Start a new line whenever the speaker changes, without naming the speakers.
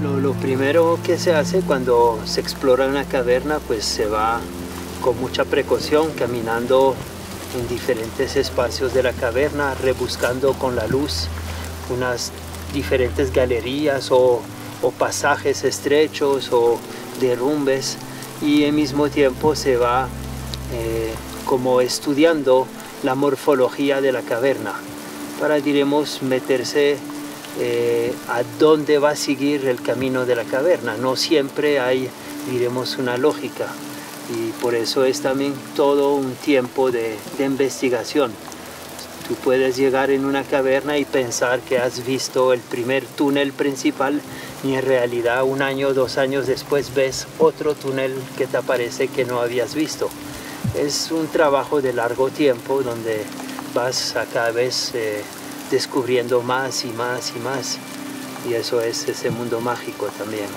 Lo, primero que se hace cuando se explora una caverna, pues se va con mucha precaución, caminando en diferentes espacios de la caverna, rebuscando con la luz unas diferentes galerías o, pasajes estrechos o derrumbes y al mismo tiempo se va eh, como estudiando la morfología de la caverna para diremos meterse eh, a dónde va a seguir el camino de la caverna. No siempre hay, diremos, una lógica y por eso es también todo un tiempo de, investigación. Tú puedes llegar en una caverna y pensar que has visto el primer túnel principal y en realidad un año, dos años después ves otro túnel que te parece que no habías visto. Es un trabajo de largo tiempo donde vas a cada vez eh, descubriendo más y más y más. Y eso es ese mundo mágico también.